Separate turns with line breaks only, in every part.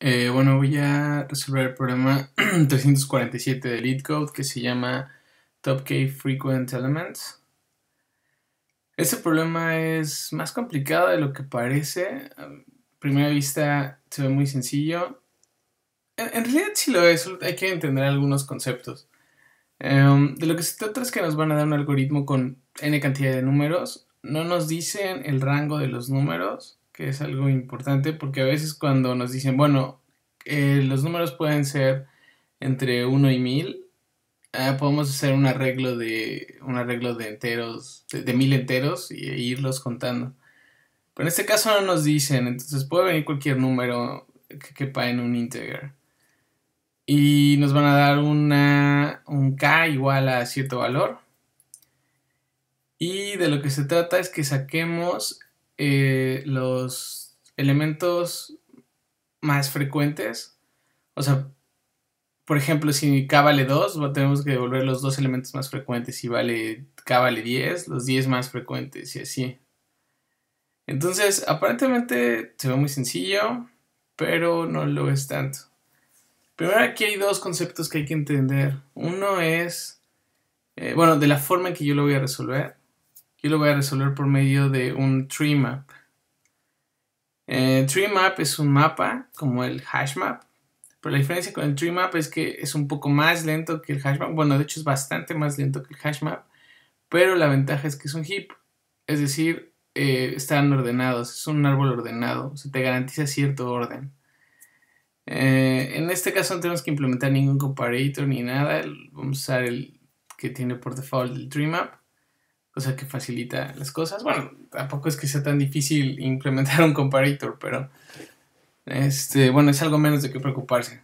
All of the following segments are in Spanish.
Eh, bueno, voy a resolver el problema 347 de LeetCode que se llama Top K Frequent Elements. Este problema es más complicado de lo que parece. A primera vista se ve muy sencillo. En, realidad sí lo es, hay que entender algunos conceptos. Um, de lo que se trata es que nos van a dar un algoritmo con n cantidad de números. No nos dicen el rango de los números que es algo importante porque a veces cuando nos dicen, bueno, eh, los números pueden ser entre 1 y 1000, eh, podemos hacer un arreglo de un arreglo de enteros, de, mil enteros y e irlos contando. Pero en este caso no nos dicen, entonces puede venir cualquier número que quepa en un integer. Y nos van a dar una, un k igual a cierto valor. Y de lo que se trata es que saquemos eh, los elementos más frecuentes. O sea, por ejemplo, si K vale 2, tenemos que devolver los dos elementos más frecuentes. Si vale K vale 10, los 10 más frecuentes y así. Entonces, aparentemente se ve muy sencillo, pero no lo es tanto. Primero aquí hay dos conceptos que hay que entender. Uno es, eh, bueno, de la forma en que yo lo voy a resolver. Yo lo voy a resolver por medio de un tree map. Eh, tree map es un mapa como el hash map. Pero la diferencia con el tree map es que es un poco más lento que el hash map. Bueno, de hecho es bastante más lento que el hash map. Pero la ventaja es que es un heap. Es decir, eh, están ordenados. Es un árbol ordenado. Se te garantiza cierto orden. Eh, en este caso no tenemos que implementar ningún comparator ni nada. Vamos a usar el que tiene por default el tree map cosa que facilita las cosas. Bueno, tampoco es que sea tan difícil implementar un comparator, pero este, bueno, es algo menos de qué preocuparse.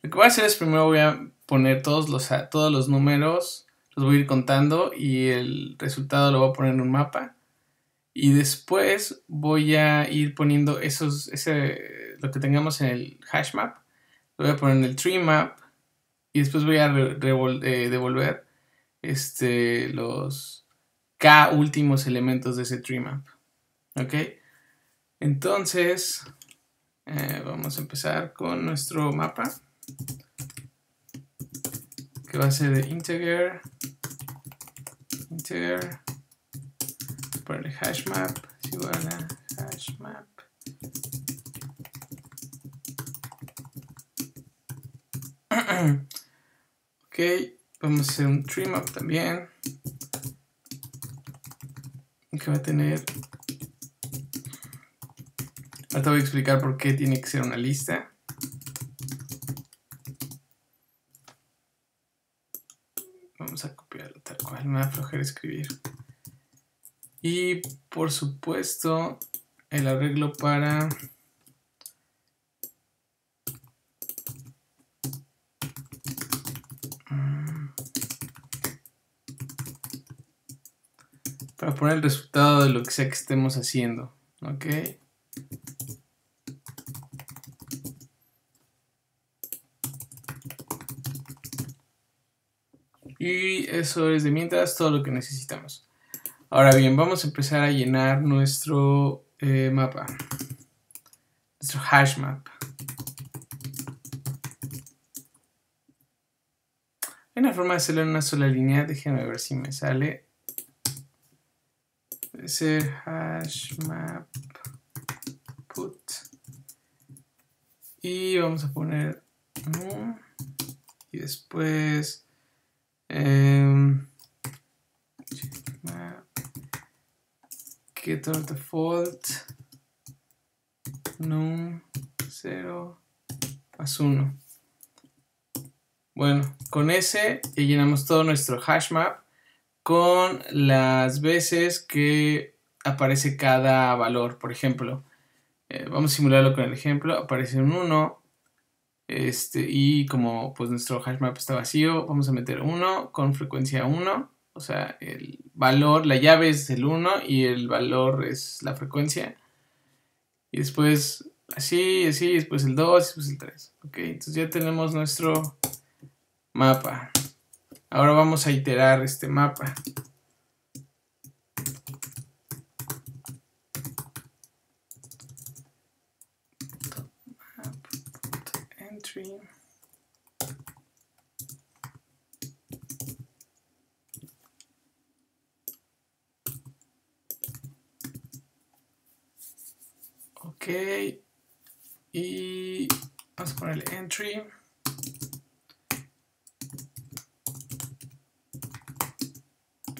Lo que voy a hacer es primero voy a poner todos los, todos los números, los voy a ir contando y el resultado lo voy a poner en un mapa. Y después voy a ir poniendo esos, ese, lo que tengamos en el hash map, lo voy a poner en el tree map y después voy a eh, devolver este, los K últimos elementos de ese tree map. ¿Ok? Entonces, eh, vamos a empezar con nuestro mapa. Que va a ser de integer. Integer. el hash map. Es igual a hash map. ok. Vamos a hacer un trim up también. Que va a tener... Ahorita voy a explicar por qué tiene que ser una lista. Vamos a copiarlo tal cual, me va a aflojar escribir. Y por supuesto, el arreglo para para poner el resultado de lo que sea que estemos haciendo. ¿Ok? Y eso es de mientras todo lo que necesitamos. Ahora bien, vamos a empezar a llenar nuestro eh, mapa. Nuestro hash map. Hay una forma de hacerlo en una sola línea. Déjenme ver si me sale ese hash map put. Y vamos a poner y después um, getter default num 0 más 1 bueno con ese llenamos todo nuestro hash map con las veces que aparece cada valor. Por ejemplo, eh, vamos a simularlo con el ejemplo. Aparece un 1 este, y como pues nuestro hash map está vacío, vamos a meter 1 con frecuencia 1. O sea, el valor, la llave es el 1 y el valor es la frecuencia. Y después así, así, después el 2 y después el 3. Ok, entonces ya tenemos nuestro mapa. Ahora vamos a iterar este mapa. entry. Ok. Y vamos a ponerle entry.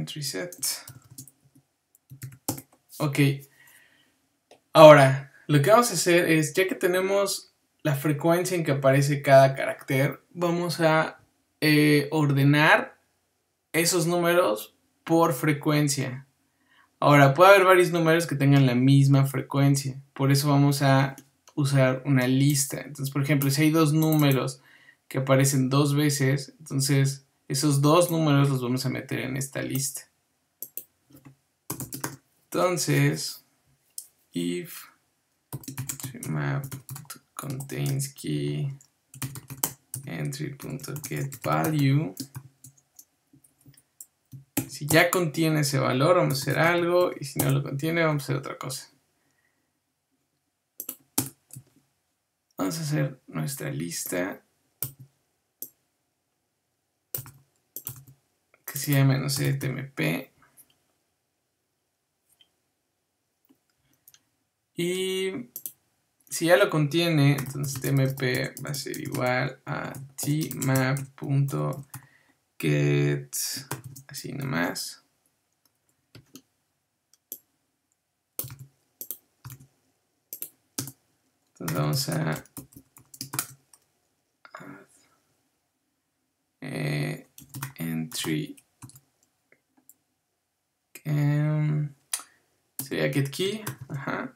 Entry set. Ok. Ahora, lo que vamos a hacer es, ya que tenemos la frecuencia en que aparece cada carácter, vamos a eh, ordenar esos números por frecuencia. Ahora, puede haber varios números que tengan la misma frecuencia. Por eso vamos a usar una lista. Entonces, por ejemplo, si hay dos números que aparecen dos veces, entonces esos dos números los vamos a meter en esta lista. Entonces, if map contains key entry.getValue si ya contiene ese valor, vamos a hacer algo. Y si no lo contiene, vamos a hacer otra cosa. Vamos a hacer nuestra lista. Que se llama, no sé, tmp. Y si ya lo contiene, entonces tmp va a ser igual a tmap.get así nomás. Entonces vamos a eh, entry um, sería get key ajá.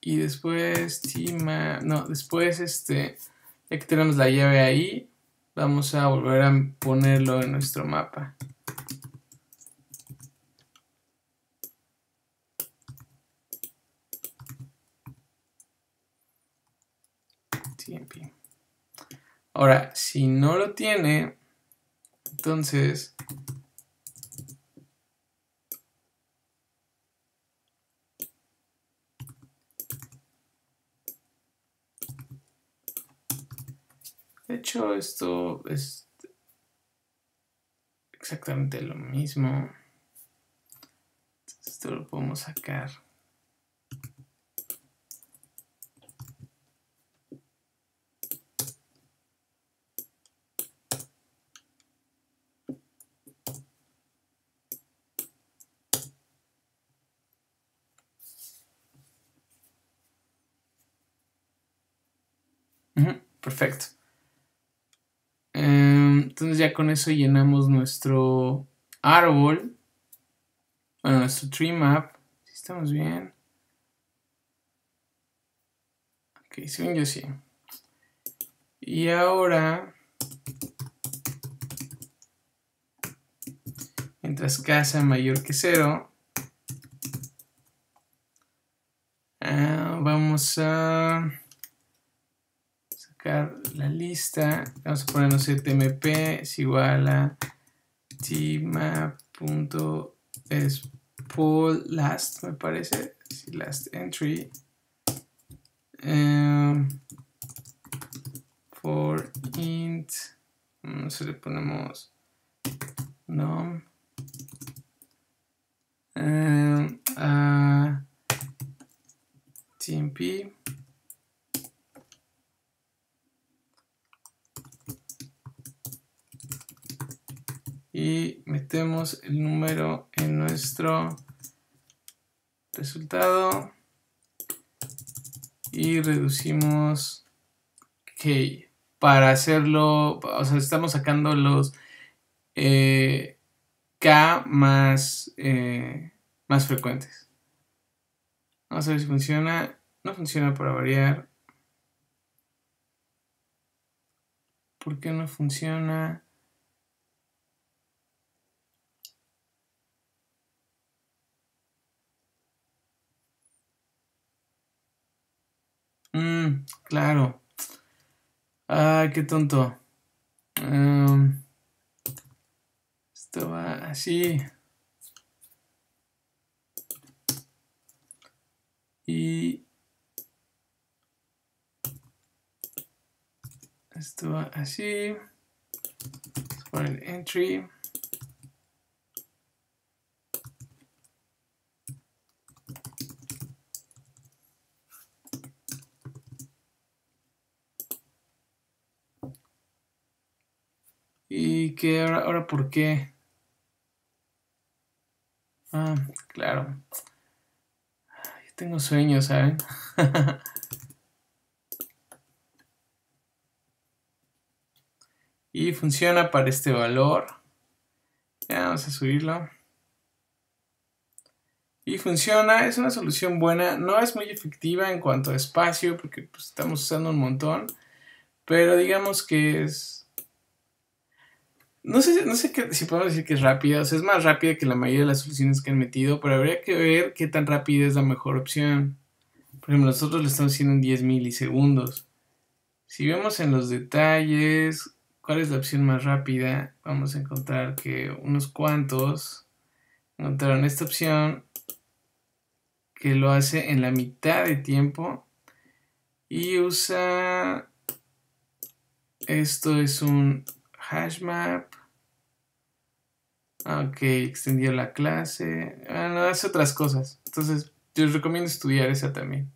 y después no después este ya que tenemos la llave ahí Vamos a volver a ponerlo en nuestro mapa. Ahora, si no lo tiene, entonces De hecho, esto es exactamente lo mismo. esto lo podemos sacar. Perfecto. Entonces ya con eso llenamos nuestro árbol. Bueno, nuestro tree map. Si estamos bien. Ok, según yo sí. Y ahora... Mientras casa mayor que cero. Ah, vamos a la lista. Vamos a poner, no tmp es igual a last me parece. last entry. Em, for int. No sé, le ponemos num. Um, tmp y metemos el número en nuestro resultado y reducimos k para hacerlo, o sea, estamos sacando los eh, k más, eh, más frecuentes. Vamos a ver si funciona. No funciona para variar. ¿Por qué no funciona? Mm, claro. Ay, qué tonto. Em, esto va así. Y Esto va así. Poner entry. ¿Y qué ahora, ahora por qué? Ah, claro. Yo tengo sueños, ¿saben? y funciona para este valor. Ya, vamos a subirlo. Y funciona, es una solución buena. No es muy efectiva en cuanto a espacio, porque pues, estamos usando un montón. Pero digamos que es no sé, no sé si podemos decir que es rápida, o sea, es más rápida que la mayoría de las soluciones que han metido, pero habría que ver qué tan rápida es la mejor opción. Por ejemplo, nosotros lo estamos haciendo en 10 milisegundos. Si vemos en los detalles cuál es la opción más rápida, vamos a encontrar que unos cuantos encontraron esta opción que lo hace en la mitad de tiempo y usa esto es un hashmap Ok, extendió la clase. Bueno, hace otras cosas. Entonces, yo les recomiendo estudiar esa también.